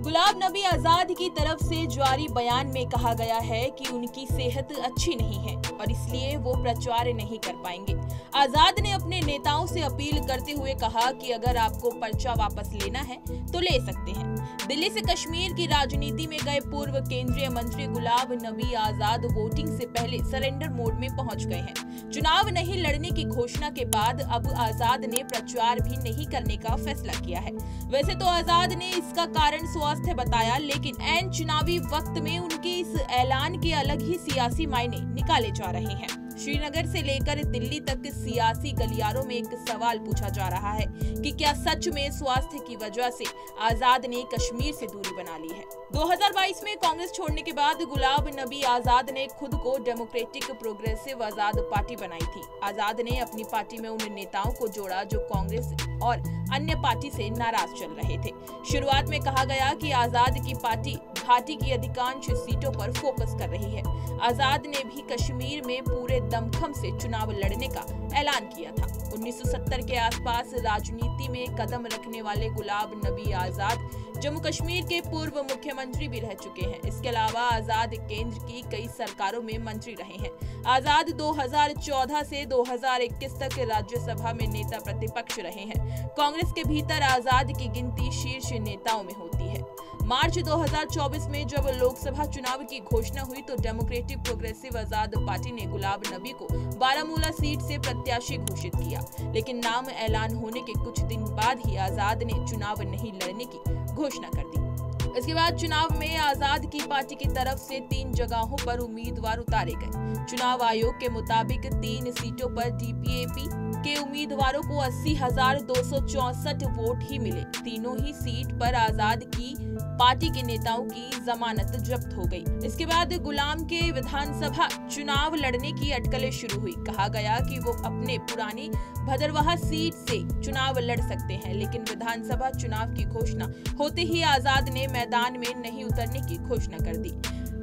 गुलाब नबी आज़ाद की तरफ़ से जारी बयान में कहा गया है कि उनकी सेहत अच्छी नहीं है और इसलिए वो प्रचार नहीं कर पाएँगे। आज़ाद ने अपने नेताओं से अपील करते हुए कहा कि अगर आपको पर्चा वापस लेना है तो ले सकते हैं। दिल्ली से कश्मीर की राजनीति में गए पूर्व केंद्रीय मंत्री गुलाब नबी आज़ाद वोटिंग से पहले सरेंडर मोड में पहुँच गए हैं। चुनाव नहीं लड़ने की घोषणा के बाद अब आज़ाद ने प्रचार भी नहीं करने का फैसला किया है। वैसे तो आज़ाद ने इसका कारण स्वास्थ्य बताया, लेकिन एन चुनावी वक्त में उनके इस ऐलान के अलग ही सियासी मायने निकाले जा रहे हैं। श्रीनगर से लेकर दिल्ली तक सियासी गलियारों में एक सवाल पूछा जा रहा है कि क्या सच में स्वास्थ्य की वजह से आज़ाद ने कश्मीर से दूरी बना ली है? 2022 में कांग्रेस छोड़ने के बाद गुलाब नबी आज़ाद ने खुद को डेमोक्रेटिक प्रोग्रेसिव आज़ाद पार्टी बनाई थी। आज़ाद ने अपनी पार्टी में उन नेताओं को जोड़ा जो कांग्रेस और अन्य पार्टी से नाराज़ चल रहे थे। शुरुआत में कहा गया कि आज़ाद की पार्टी घाटी की अधिकांश सीटों पर फोकस कर रही है। आज़ाद ने भी कश्मीर में पूरे दमखम से चुनाव लड़ने का ऐलान किया था। 1970 के आसपास राजनीति में कदम रखने वाले गुलाब नबी आज़ाद जम्मू कश्मीर के पूर्व मुख्यमंत्री भी रह चुके हैं। इसके अलावा आज़ाद केंद्र की कई सरकारों में मंत्री रहे हैं। आज़ाद 2014 से 2021 तक राज्यसभा में नेता प्रतिपक्ष रहे हैं। कांग्रेस के भीतर आज़ाद की गिनती शीर्ष नेताओं में होती है। मार्च 2024 में जब लोकसभा चुनाव की घोषणा हुई तो डेमोक्रेटिक प्रोग्रेसिव आज़ाद पार्टी ने गुलाब नबी को बारामूला सीट से प्रत्याशी घोषित किया। लेकिन नाम ऐलान होने के कुछ दिन बाद ही आज़ाद ने चुनाव नहीं लड़ने की घोषणा कर दी। इसके बाद चुनाव में आज़ाद की पार्टी की तरफ़ से तीन जगहों पर उम्मीदवार उतारे गए। चुनाव आयोग के मुताबिक तीन सीटों पर डीपीएपी के उम्मीदवारों को अस्सी हज़ार दो सौ चौसठ वोट ही मिले। तीनों ही सीट पर आज़ाद की पार्टी के नेताओं की जमानत जब्त हो गई। इसके बाद गुलाम के विधानसभा चुनाव लड़ने की अटकलें शुरू हुई। कहा गया कि वो अपने पुरानी भदरवाह सीट से चुनाव लड़ सकते हैं, लेकिन विधानसभा चुनाव की घोषणा होते ही आज़ाद ने मैदान में नहीं उतरने की घोषणा कर दी।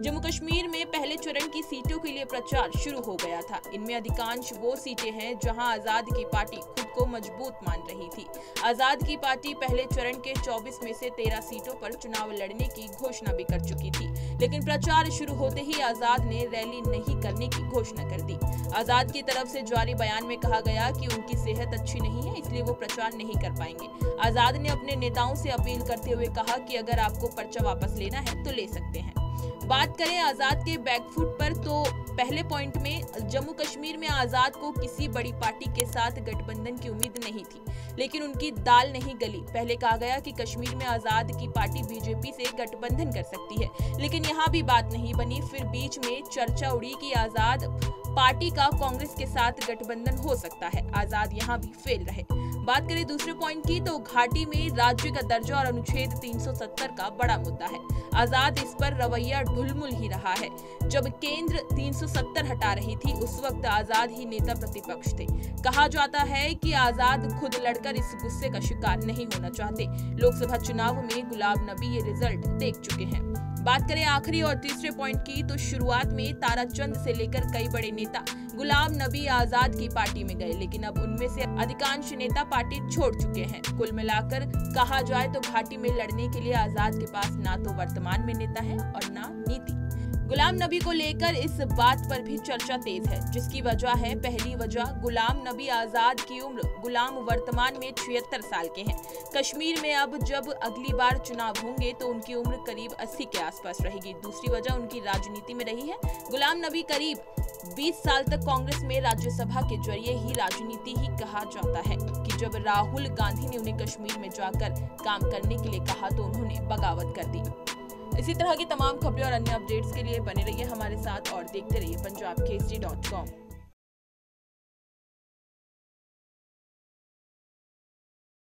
जम्मू कश्मीर में पहले चरण की सीटों के लिए प्रचार शुरू हो गया था। इनमें अधिकांश वो सीटें हैं जहाँ आज़ाद की पार्टी खुद को मज़बूत मान रही थी। आज़ाद की पार्टी पहले चरण के 24 में से 13 सीटों पर चुनाव लड़ने की घोषणा भी कर चुकी थी। लेकिन प्रचार शुरू होते ही आज़ाद ने रैली नहीं करने की घोषणा कर दी। आज़ाद की तरफ़ से जारी बयान में कहा गया कि उनकी सेहत अच्छी नहीं है, इसलिए वो प्रचार नहीं कर पाएँगे। आज़ाद ने अपने नेताओं से अपील करते हुए कहा कि अगर आपको पर्चा वापस लेना है तो ले सकते हैं। बात करें आज़ाद के बैकफुट पर तो पहले पॉइंट में, जम्मू कश्मीर में आज़ाद को किसी बड़ी पार्टी के साथ गठबंधन की उम्मीद नहीं थी, लेकिन उनकी दाल नहीं गली। पहले कहा गया कि कश्मीर में आज़ाद की पार्टी बीजेपी से गठबंधन कर सकती है, लेकिन यहाँ भी बात नहीं बनी। फिर बीच में चर्चा उड़ी कि आज़ाद पार्टी का कांग्रेस के साथ गठबंधन हो सकता है। आज़ाद यहाँ भी फेल रहे। बात करें दूसरे पॉइंट की तो घाटी में राज्य का दर्जा और अनुच्छेद 370 का बड़ा मुद्दा है। आज़ाद इस पर रवैया ढुलमुल ही रहा है। जब केंद्र 370 हटा रही थी, उस वक्त आज़ाद ही नेता प्रतिपक्ष थे। कहा जाता है कि आज़ाद खुद लड़कर इस गुस्से का शिकार नहीं होना चाहते। लोकसभा चुनाव में गुलाब नबी ये रिज़ल्ट देख चुके हैं। बात करें आखिरी और तीसरे पॉइंट की तो शुरुआत में ताराचंद से लेकर कई बड़े नेता गुलाम नबी आज़ाद की पार्टी में गए, लेकिन अब उनमें से अधिकांश नेता पार्टी छोड़ चुके हैं। कुल मिलाकर कहा जाए तो घाटी में लड़ने के लिए आज़ाद के पास ना तो वर्तमान में नेता है और ना नीति। गुलाम नबी को लेकर इस बात पर भी चर्चा तेज है, जिसकी वजह है, पहली वजह, गुलाम नबी आज़ाद की उम्र, गुलाम वर्तमान में छिहत्तर साल के हैं। कश्मीर में अब जब अगली बार चुनाव होंगे तो उनकी उम्र करीब 80 के आसपास रहेगी। दूसरी वजह उनकी राजनीति में रही है, गुलाम नबी करीब 20 साल तक कांग्रेस में राज्यसभा के ज़रिए ही राजनीति ही कहा जाता है, कि जब राहुल गांधी ने उन्हें कश्मीर में जाकर काम करने के लिए कहा तो उन्होंने बगावत कर दी। इसी तरह की तमाम खबरें और अन्य अपडेट्स के लिए बने रहिए हमारे साथ और देखते रहिए पंजाब केसरी डॉट कॉम